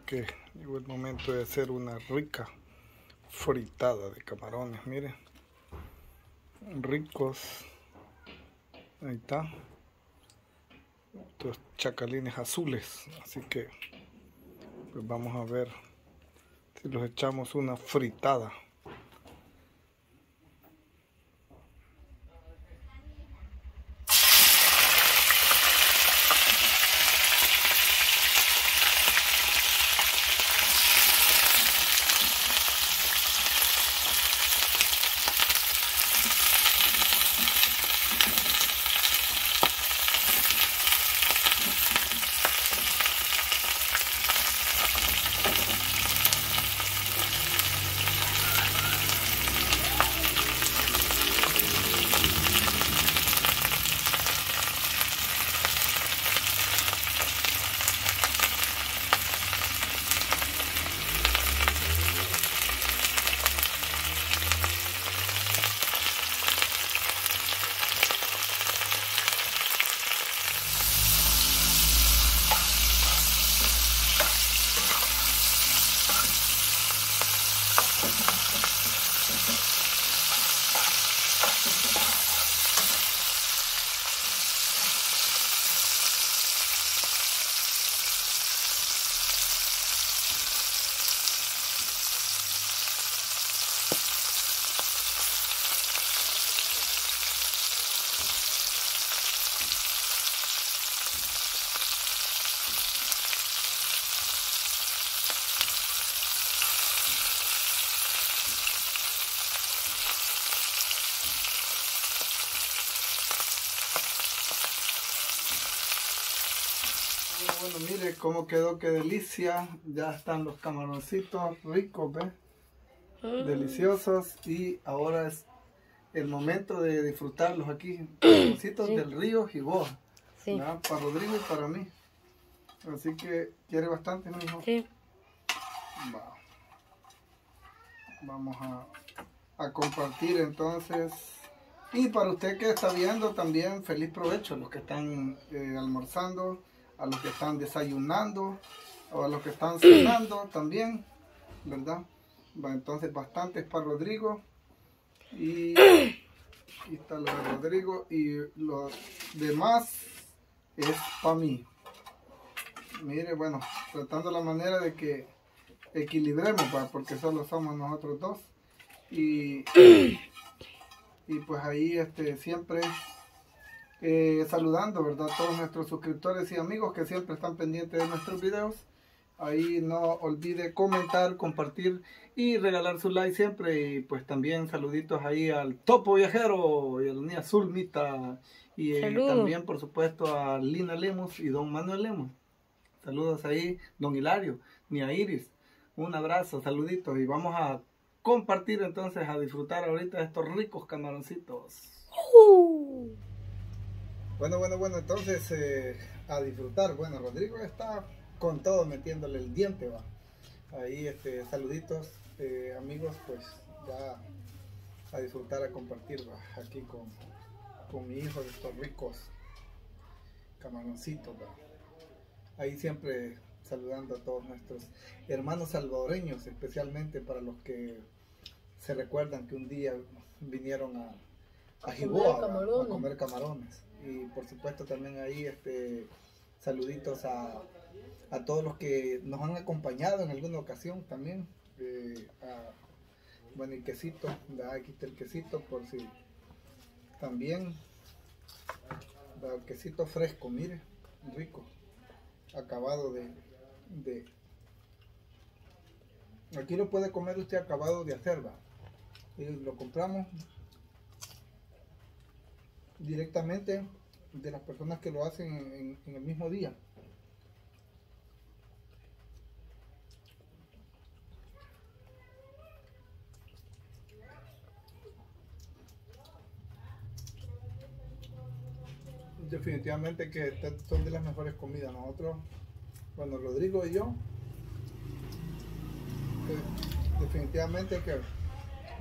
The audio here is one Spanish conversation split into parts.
que llegó el momento de hacer una rica fritada de camarones, miren. Ricos. Ahí está. Estos chacalines azules. Así que pues vamos a ver si los echamos una fritada. Cómo quedó, qué delicia. Ya están los camaroncitos ricos. Mm. Deliciosos. Y ahora es el momento de disfrutarlos aquí. Camaroncitos Sí. del río Giboa. Sí. Para Rodrigo y para mí. Así que quiere bastante, mi hijo. sí. Va. Vamos a, a compartir entonces. Y para usted que está viendo también, feliz provecho. Los que están eh, almorzando, a los que están desayunando, o a los que están cenando también, ¿verdad? Entonces bastantes para Rodrigo. Y aquí está lo de Rodrigo. Y lo demás es para mí. Mire, bueno, tratando la manera de que equilibremos, porque solo somos nosotros dos. Y, y pues ahí este, siempre eh, saludando, ¿verdad? Todos nuestros suscriptores y amigos que siempre están pendientes de nuestros videos. Ahí no olvide comentar, compartir y regalar su like siempre. Y pues también saluditos ahí al Topo Viajero y a la niña Zulmita. Y eh, también, por supuesto, a Lina Lemos y don Manuel Lemos. Saludos ahí, don Hilario, ni a Iris. Un abrazo, saluditos. Y vamos a compartir entonces, a disfrutar ahorita de estos ricos camaroncitos. Uh. Bueno, bueno, bueno, entonces eh, a disfrutar. Bueno, Rodrigo está con todo metiéndole el diente, va. Ahí, este, saluditos, eh, amigos, pues ya a disfrutar, a compartir, va, aquí con, con mi hijo de estos ricos camaroncitos, va. Ahí siempre saludando a todos nuestros hermanos salvadoreños, especialmente para los que se recuerdan que un día vinieron a, a A Jiboa, comer a comer camarones. Y por supuesto también ahí este saluditos a, a todos los que nos han acompañado en alguna ocasión también. eh, a- bueno, el quesito, ¿verdad? aquí está el quesito por si también. ¿verdad? El quesito fresco, mire, rico, acabado de, de... Aquí lo puede comer usted acabado de hacer. Y lo compramos directamente de las personas que lo hacen en, en- el mismo día. Definitivamente que son de las mejores comidas. Nosotros, bueno, Rodrigo y yo, eh, definitivamente que,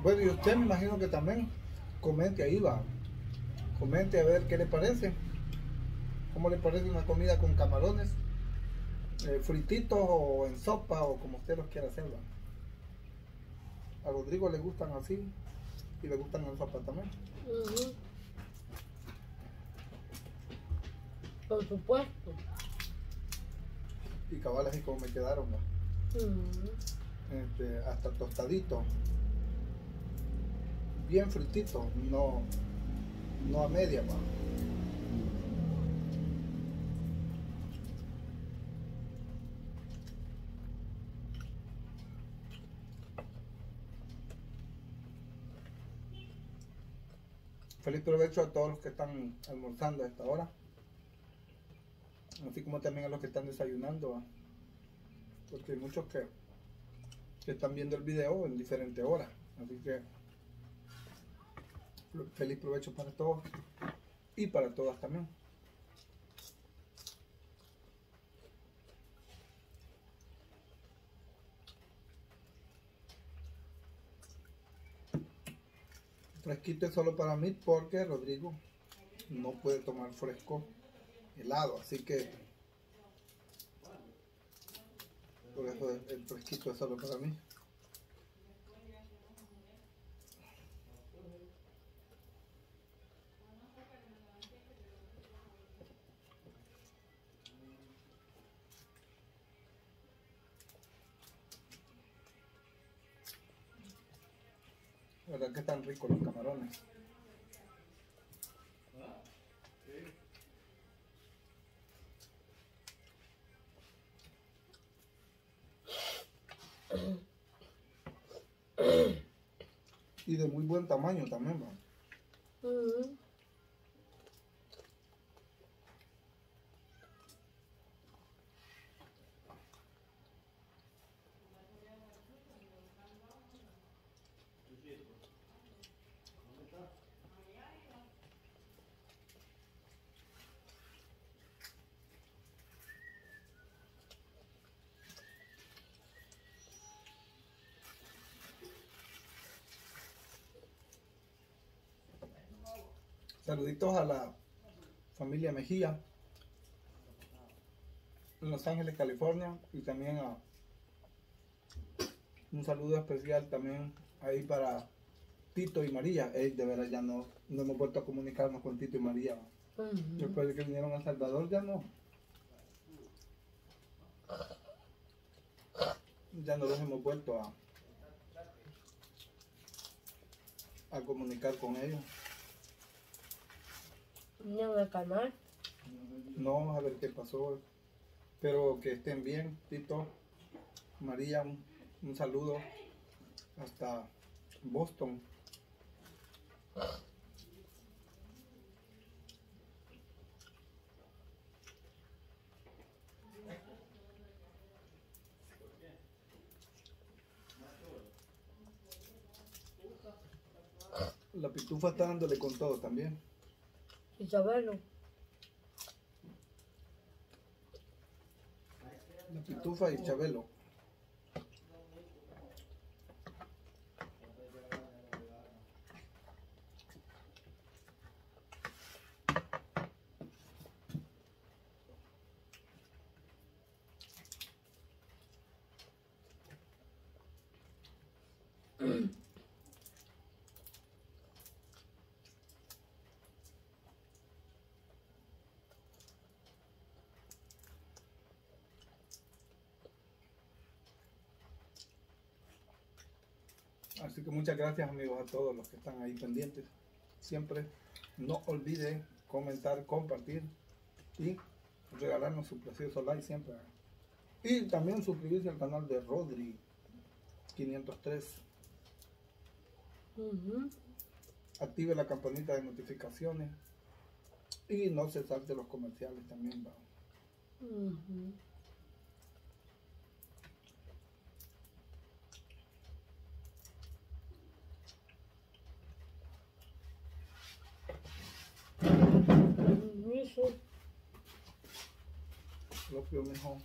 bueno, y usted me imagino que también comente ahí va, comente a ver qué le parece, cómo le parece una comida con camarones eh, frititos o en sopa o como usted los quiera hacer. ¿va? A Rodrigo le gustan así y le gustan en sopa también. Por supuesto. Y cabal así como me quedaron. Este, hasta tostaditos. Bien frititos, no, no a media. ¿va? Feliz provecho a todos los que están almorzando a esta hora. Así como también a los que están desayunando. Porque hay muchos que, que están viendo el video en diferentes horas. Así que feliz provecho para todos y para todas también. Fresquito es solo para mí porque Rodrigo no puede tomar fresco helado, así que por eso el fresquito es solo para mí. Verdad que están ricos los camarones. Y de muy buen tamaño también, va. Saluditos a la familia Mejía en Los Ángeles, California y también a un saludo especial también ahí para Tito y María. Ey, de veras ya no, no hemos vuelto a comunicarnos con Tito y María. Después de que vinieron a Salvador ya no. Ya no los hemos vuelto a, a comunicar con ellos. Niño del canal. No, a ver qué pasó. Pero que estén bien, Tito, María, un, un saludo hasta Boston. La pitufa está dándole con todo también. Isabelo. La pitufa y Chabelo. Así que muchas gracias amigos a todos los que están ahí pendientes. Siempre no olviden comentar, compartir y regalarnos su precioso like siempre. Y también suscribirse al canal de Rodri 503. Ujú. Active la campanita de notificaciones y no se salte los comerciales también. ¿va? Permiso. Propio mejor.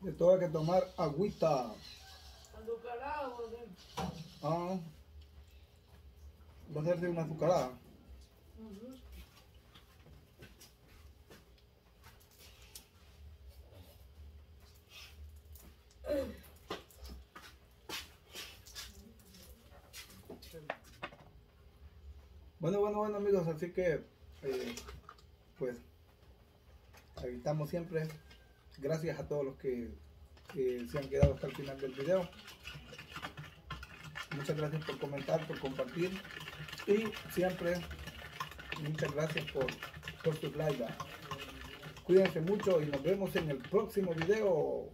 De todo hay que tomar agüita. Ah, Va a ser de una azucarada. Bueno, bueno, bueno amigos, así que eh, pues ahí estamos siempre. Gracias a todos los que, se han quedado hasta el final del video. Muchas gracias por comentar, por compartir y siempre muchas gracias por, por sus. Cuídense mucho y nos vemos en el próximo video.